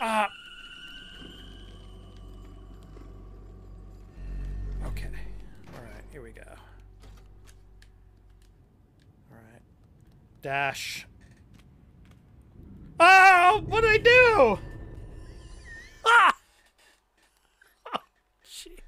Ah. Okay. All right, here we go. All right. Dash. Ah, oh, what did I do? Ah! Oh, jeez.